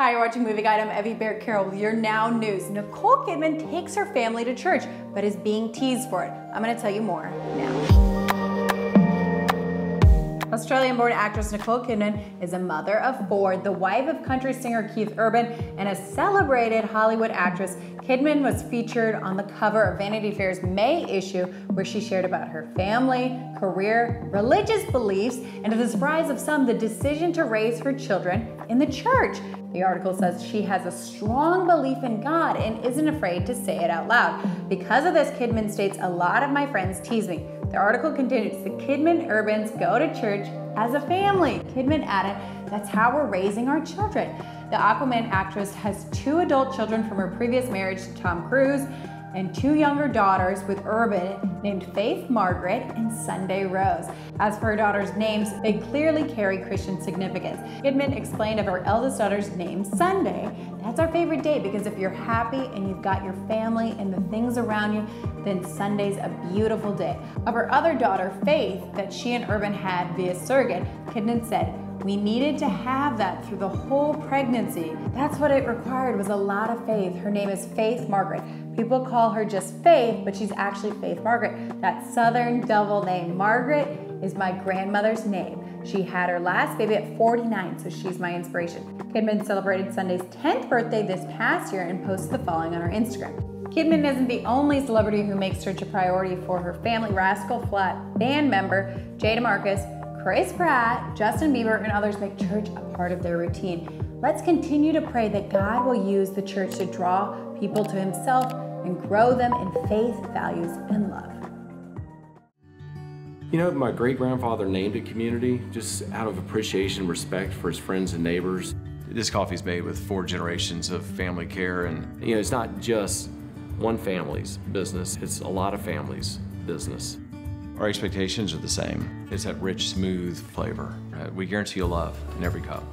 Hi, you're watching Movieguide. I'm Evy Baehr Carroll with your Now News. Nicole Kidman takes her family to church, but is being teased for it. I'm going to tell you more now. Australian born actress Nicole Kidman is a mother of four, the wife of country singer Keith Urban, and a celebrated Hollywood actress. Kidman was featured on the cover of Vanity Fair's May issue, where she shared about her family, career, religious beliefs, and to the surprise of some, the decision to raise her children in the church. The article says she has a strong belief in God and isn't afraid to say it out loud. Because of this, Kidman states, A lot of my friends tease me. The article continues The Kidman Urbans go to church as a family. Kidman added, That's how we're raising our children. The Aquaman actress has two adult children from her previous marriage to Tom Cruise and two younger daughters with Urban named Faith Margaret and Sunday Rose. As for her daughters' names, they clearly carry Christian significance. Kidman explained of her eldest daughter's name, Sunday. That's our favorite day because if you're happy and you've got your family and the things around you, then Sunday's a beautiful day. Of her other daughter, Faith, that she and Urban had via surrogate, Kidman said, we needed to have that through the whole pregnancy. That's what it required was a lot of faith. Her name is Faith Margaret. People call her just Faith, but she's actually Faith Margaret. That southern devil name. Margaret is my grandmother's name. She had her last baby at 49, so she's my inspiration. Kidman celebrated Sunday's 10th birthday this past year and posted the following on her Instagram. Kidman isn't the only celebrity who makes church a priority for her family. Rascal Flat band member Jada DeMarcus Chris Pratt, Justin Bieber, and others make church a part of their routine. Let's continue to pray that God will use the church to draw people to Himself and grow them in faith, values, and love. You know, my great grandfather named a community just out of appreciation and respect for his friends and neighbors. This coffee is made with four generations of family care and you know, it's not just one family's business, it's a lot of families' business. Our expectations are the same. It's that rich, smooth flavor. Uh, we guarantee you'll love in every cup.